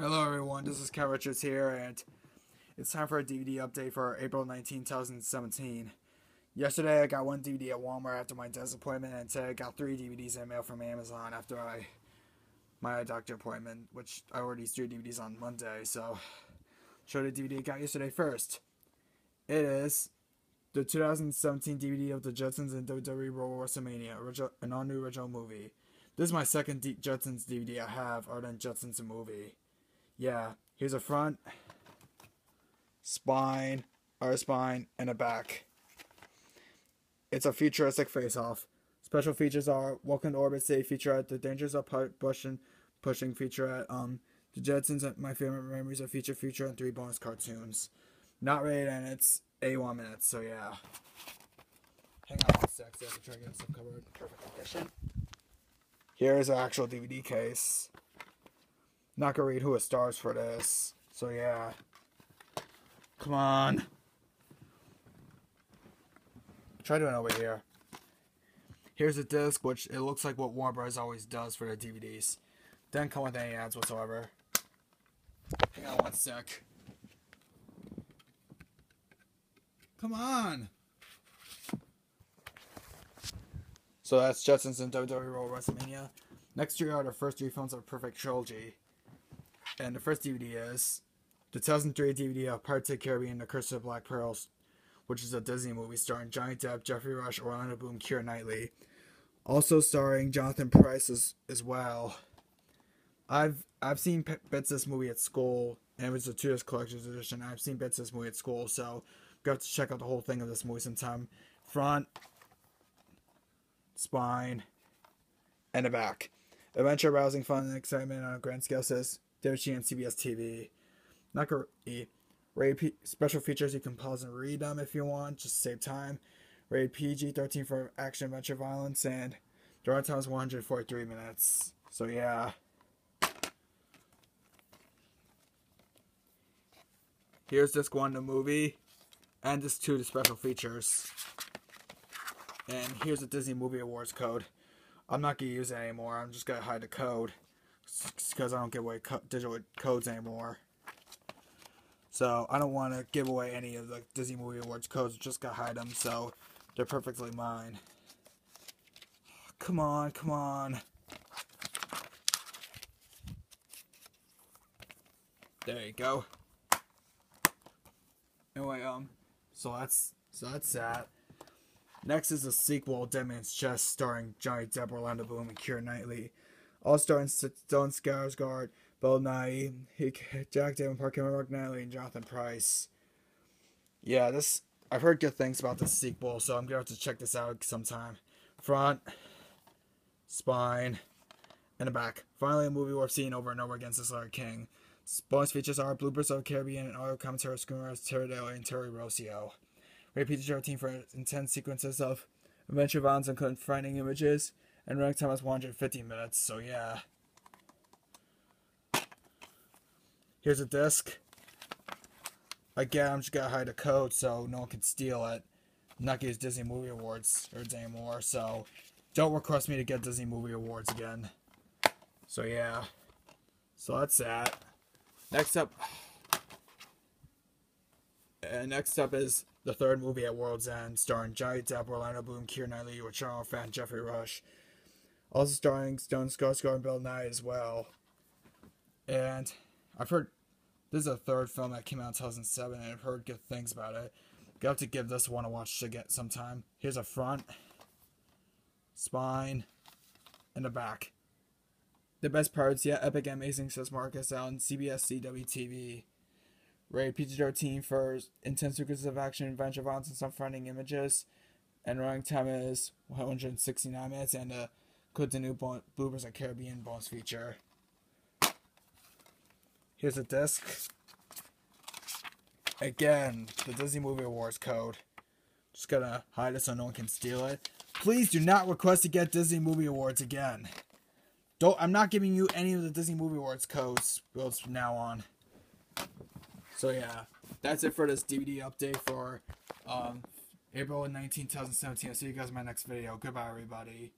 Hello everyone, this is Kevin Richards here, and it's time for a DVD update for April 19, 2017. Yesterday I got one DVD at Walmart after my dentist appointment, and today I got three DVDs in mail from Amazon after I my doctor appointment, which I ordered these three DVDs on Monday, so show the DVD I got yesterday first. It is the 2017 DVD of the Jetsons and WWE Robo-WrestleMania, original, an all-new original movie. This is my second D- Jetsons DVD I have, other than Jetsons movie. Yeah, here's a front, spine, our spine, and a back. It's a futuristic face-off. Special features are Welcome to Orbit City featurette, The Dangers of Pushing, pushing featurette, um, The Jetsons, My Favorite Memories of Future Future, and three bonus cartoons. Not rated, and it's 81 minutes, so yeah. Hang on one sec, so I try to get some covered perfect condition. Here's an actual DVD case. Not gonna read who it stars for this. So yeah. Come on. Try doing over here. Here's a disc, which it looks like what Warner Bros. always does for their DVDs. Didn't come with any ads whatsoever. Hang on one sec. Come on. So that's Jetsons and WWE Robo-WrestleMania. Next year are the first three films of perfect trilogy. And the first DVD is the 2003 DVD of Pirates of the Caribbean: The Curse of Black Pearls, which is a Disney movie starring Johnny Depp, Geoffrey Rush, Orlando Bloom, Keira Knightley. Also starring Jonathan Pryce as, as well. I've I've seen bits of this movie at school, and it was a two disc collector's edition. I've seen bits of this movie at school, so got to check out the whole thing of this movie sometime. Front, spine, and a back. Adventure, rousing fun, and excitement on a grand scale, says And CBS TV. Not gonna Rated special features, you can pause and read them if you want, just save time. Rated PG 13 for action, adventure, violence, and the runtime is 143 minutes. So, yeah. Here's disc one, the movie, and disc two, the special features. And here's the Disney Movie Rewards code. I'm not gonna use it anymore. I'm just gonna hide the code because I don't give away co- digital codes anymore. So I don't want to give away any of the Disney Movie Rewards codes. Just gotta hide them, so they're perfectly mine. Come on, come on. There you go. Anyway, um, so that's so that's that. Next is a sequel, Dead Man's Chest, starring Johnny Depp, Orlando Bloom, and Keira Knightley. All starring Stellan Skarsgård, Bill Nighy, Jack Davenport, Kevin McNally, and Jonathan Pryce. Yeah, this I've heard good things about this sequel, so I'm gonna have to check this out sometime. Front, spine, and the back. Finally, a movie worth seeing over and over again since Larry King. Bonus features are bloopers of Caribbean and audio commentary screamers Ted Elliott and Terry Rossio. Rated PG-13 for intense sequences of adventure violence and confronting images, and running time is 150 minutes. So yeah. Here's a disc. Again, I'm just gonna hide a code so no one can steal it. I'm not gonna Disney Movie Rewards or anymore, so don't request me to get Disney Movie Rewards again. So yeah. So that's that. Next up. and next up is the third movie at World's End, starring Johnny Depp, Orlando Bloom, Keira Knightley, Rachel fan Geoffrey Rush. Also starring Stone Skarsgård and Bill Nighy as well. And I've heard this is a third film that came out in 2007, and I've heard good things about it. Have to give this one a watch to get sometime. Here's a front, spine, and a back. The best parts, yeah, epic amazing, says Marcus on CBS CW TV. Rated PG-13 for intense sequences of action, adventure, violence, and some frightening images. And running time is 169 minutes, and a new bon- Bloopers of Caribbean bonus feature. Here's a disc. Again, the Disney Movie Rewards code. Just gonna hide it so no one can steal it. Please do not request to get Disney Movie Rewards again. Don't. I'm not giving you any of the Disney Movie Rewards codes from now on. So yeah, that's it for this DVD update for um, April 19, 2017. I'll see you guys in my next video. Goodbye, everybody.